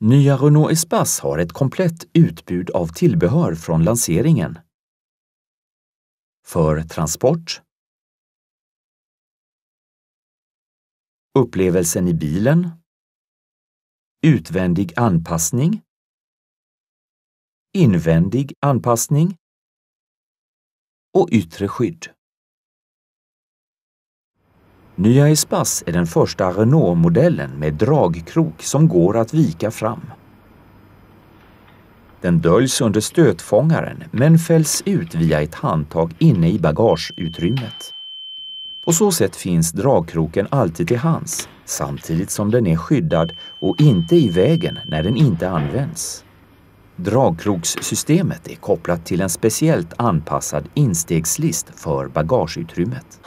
Nya Renault Espace har ett komplett utbud av tillbehör från lanseringen. För transport Upplevelsen i bilen Utvändig anpassning Invändig anpassning och yttre skydd. Nya Espace är den första Renault-modellen med dragkrok som går att vika fram. Den döljs under stötfångaren men fälls ut via ett handtag inne i bagageutrymmet. På så sätt finns dragkroken alltid till hands samtidigt som den är skyddad och inte i vägen när den inte används. Dragkrokssystemet är kopplat till en speciellt anpassad instegslist för bagageutrymmet.